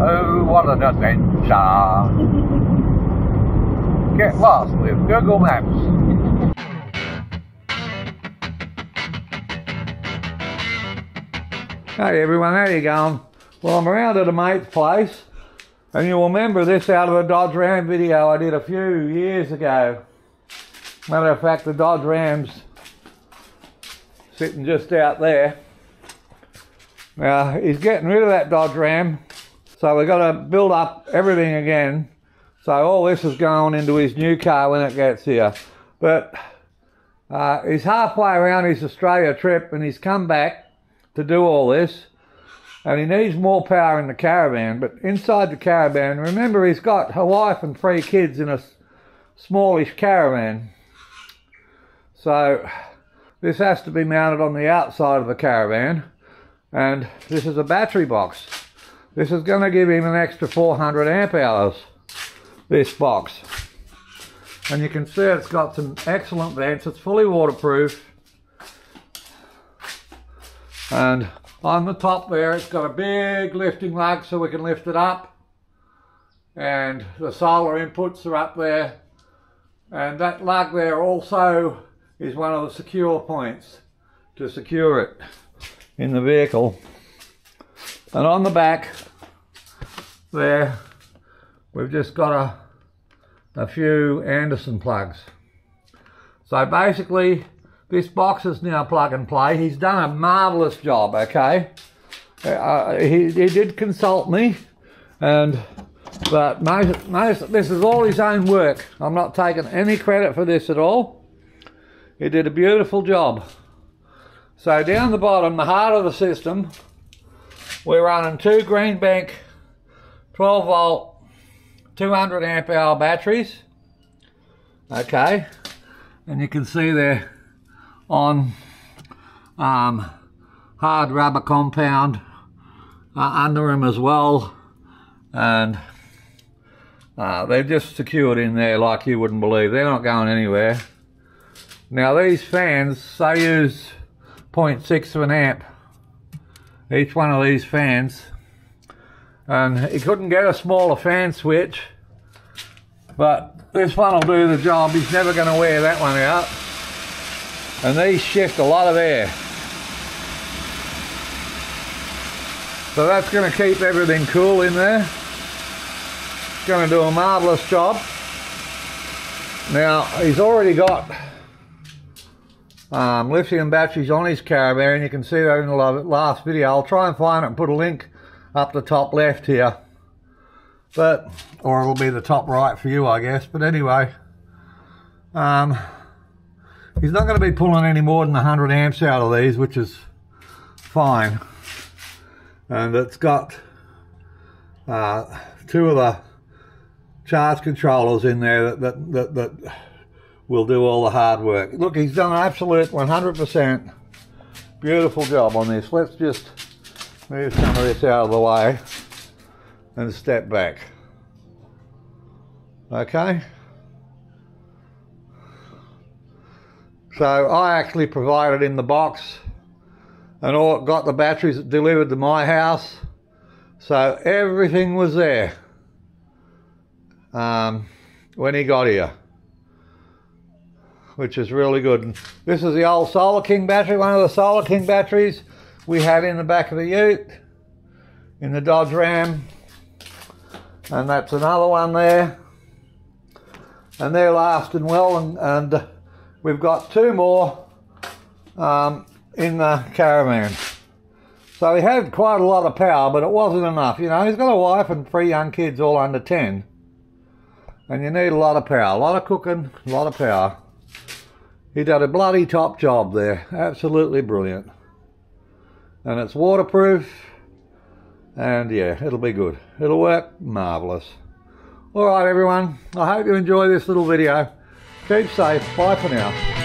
Oh, what an adventure! Get lost with Google Maps. Hey everyone, how you going? Well, I'm around at a mate's place, and you'll remember this out of a Dodge Ram video I did a few years ago. Matter of fact, the Dodge Ram's sitting just out there. Now, he's getting rid of that Dodge Ram, so we've got to build up everything again. So all this is going into his new car when it gets here. But uh, he's halfway around his Australia trip and he's come back to do all this. And he needs more power in the caravan. But inside the caravan, remember he's got a wife and three kids in a smallish caravan. So this has to be mounted on the outside of the caravan. And this is a battery box. This is going to give him an extra 400 amp hours, this box. And you can see it's got some excellent vents. It's fully waterproof. And on the top there, it's got a big lifting lug so we can lift it up. And the solar inputs are up there. And that lug there also is one of the secure points to secure it in the vehicle. And on the back there, we've just got a, a few Anderson plugs. So basically, this box is now plug and play. He's done a marvellous job, okay? Uh, he, he did consult me, and but most, most, this is all his own work. I'm not taking any credit for this at all. He did a beautiful job. So down the bottom, the heart of the system, we're running two Greenbank 12 volt 200 amp hour batteries. Okay, and you can see they're on um, hard rubber compound uh, under them as well, and uh, they're just secured in there like you wouldn't believe. They're not going anywhere. Now these fans, they use 0.6 of an amp each one of these fans and he couldn't get a smaller fan switch. But this one will do the job. He's never going to wear that one out. And these shift a lot of air. So that's going to keep everything cool in there. Going to do a marvelous job. Now he's already got um, lithium batteries on his caravan. You can see that in the last video. I'll try and find it and put a link up the top left here. But, or it'll be the top right for you, I guess. But anyway, um, he's not going to be pulling any more than 100 amps out of these, which is fine. And it's got uh, two of the charge controllers in there that, that, that, that will do all the hard work. Look, he's done an absolute 100% beautiful job on this. Let's just move some of this out of the way and step back. Okay? So I actually provided in the box and all got the batteries delivered to my house. So everything was there um, when he got here which is really good. This is the old Solar King battery, one of the Solar King batteries we had in the back of the ute, in the Dodge Ram. And that's another one there. And they're lasting well, and, and we've got two more um, in the caravan. So he had quite a lot of power, but it wasn't enough. You know, he's got a wife and three young kids, all under 10. And you need a lot of power, a lot of cooking, a lot of power. He did a bloody top job there. Absolutely brilliant. And it's waterproof. And yeah, it'll be good. It'll work marvellous. Alright everyone, I hope you enjoy this little video. Keep safe. Bye for now.